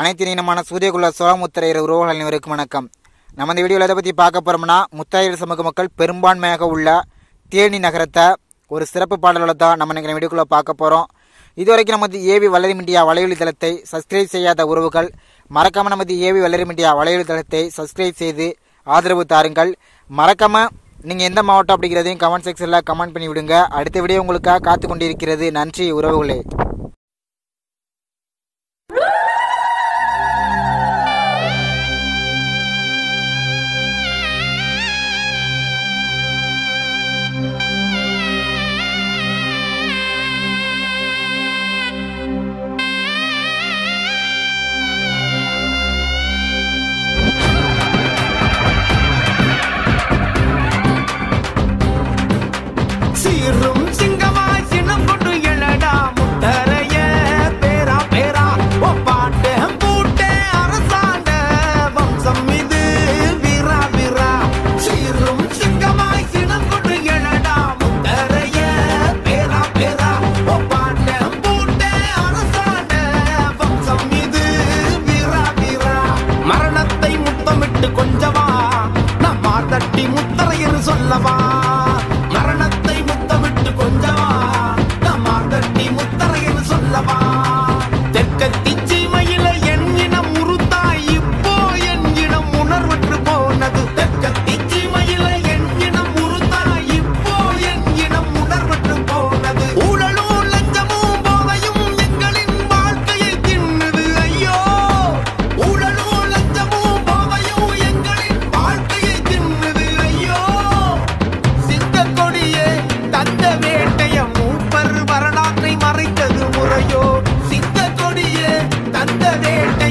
அனைத்து இனமான சூரியகுல சோழமுத்திரையர் உறவுகள் அனைவருக்கும் வணக்கம். நம்ம இந்த வீடியோவில் எதை பற்றி பார்க்க போகிறோம்னா முத்தாயர் சமூக மக்கள் பெரும்பான்மையாக உள்ள தேனி நகரத்தை ஒரு சிறப்பு பாடலோட தான் நம்ம இன்னைக்கு வீடியோக்குள்ளே பார்க்க போகிறோம் இதுவரைக்கும் நமது ஏவி வளரி மீடியா வலையொலி தளத்தை சப்ஸ்கிரைப் செய்யாத உறவுகள் மறக்காம நமது ஏவி வளரி மீடியா வலையொலி தளத்தை சப்ஸ்கிரைப் செய்து ஆதரவு தாருங்கள். மறக்காம நீங்கள் எந்த மாவட்டம் அப்படிங்கிறதையும் கமெண்ட் செக்ஷனில் கமெண்ட் பண்ணி விடுங்க அடுத்த வீடியோ உங்களுக்காக காத்து கொண்டிருக்கிறது நன்றி உறவுகளே. அல்லவா? day.